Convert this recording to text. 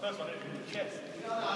First one, yes.